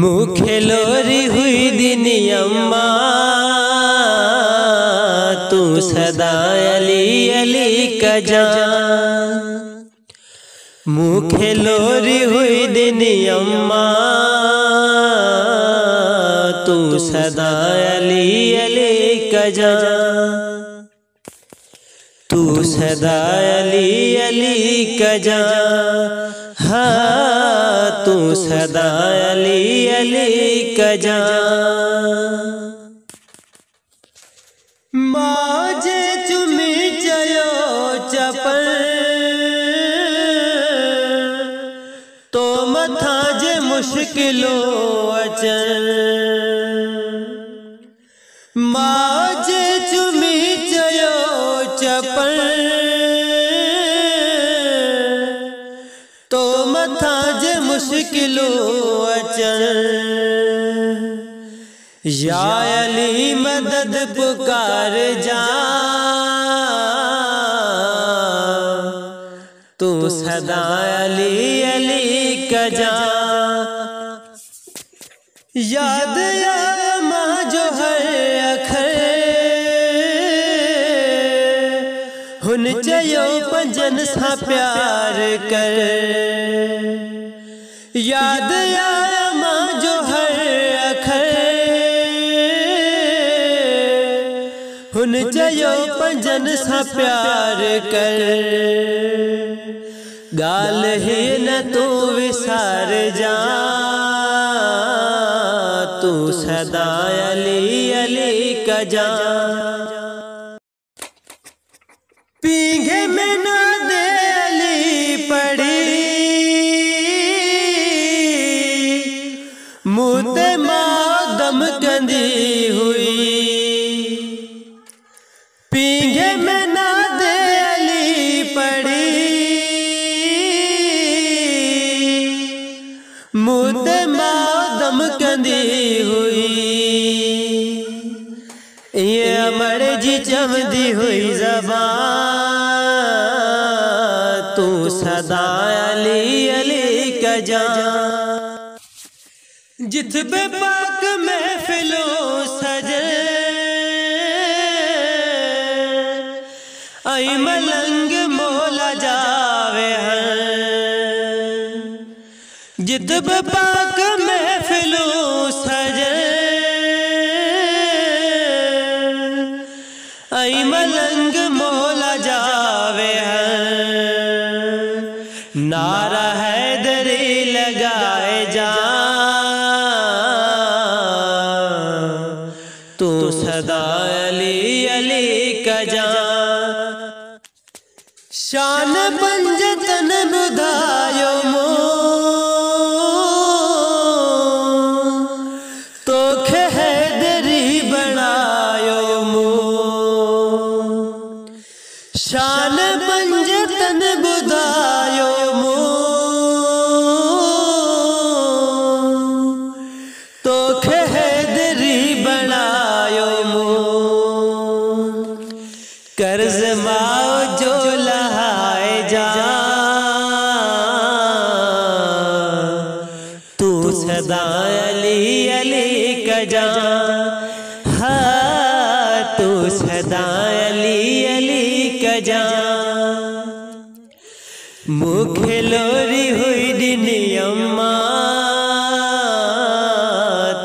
मुखे लोरी हुई दिन अम्मा, तू सदा अली अली का जान। मुखे लोरी हुई दिन अम्मा, तू सदा अली अली का जान। तू सदा अली अली का जान। हाँ तू सदा अली अली का जान। माजे चुमी चयो चपल। तो मथा जे मुश्किलो अचन माजे मथा जे मुश्किलो अचन या अली मदद पुकार जा। तू सदा अली अली कजा याद या पंजन सा प्यार कर। याद या माँ जो है अखर। हुन चयो पंजन सा प्यार कर। गाल ही न तू विसार जा। तू सदा अली अली का जा। पीघे में ना में ना अली पड़ी। मुते मादम हुई। अमर जी चमदी हुई जबान। तू सदा अली अली जित बे पाक महफिलो सजे आई मलंग मोला जावे जित बे पाक महफिलो सज। आई मलंग मोला जावे हैं नारा सदा अली अली का जा शान पंजतन बुधायो मो तो हैदरी बनायो मो शान पंजतन बुधायो मो सदा अली अली का जा हाँ तू सदा अली अली का जा मुखे लोरी हुई दिन अम्मा।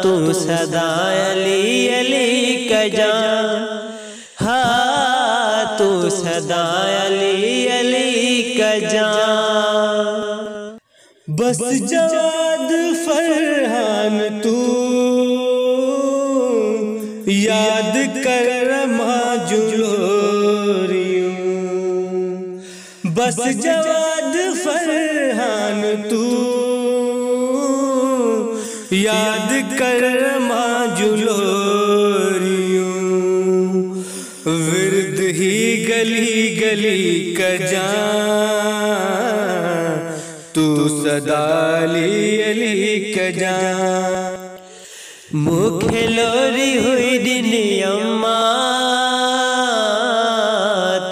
तू सदा अली अली का जा हाँ तू सदा अली अली का जा बस जवाद फरहान तू। याद कर माजुलोरियों। बस जवाद फरहान तू। याद कर माजुलोरियों। विरद ही गली गली का जा तू सदा अली का जा। मुखे लोरी हुई दिन अम्मा।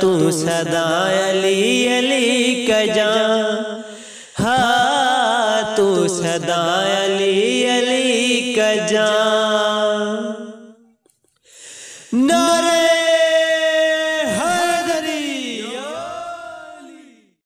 तू सदा अली का जा। हाँ तू सदा अली अली का